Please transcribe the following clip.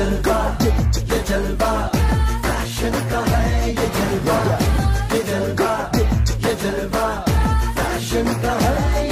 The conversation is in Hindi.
जलवा ये जलवा फ़ैशन का है ये जलवा ये जलवा ये जलवा फ़ैशन का है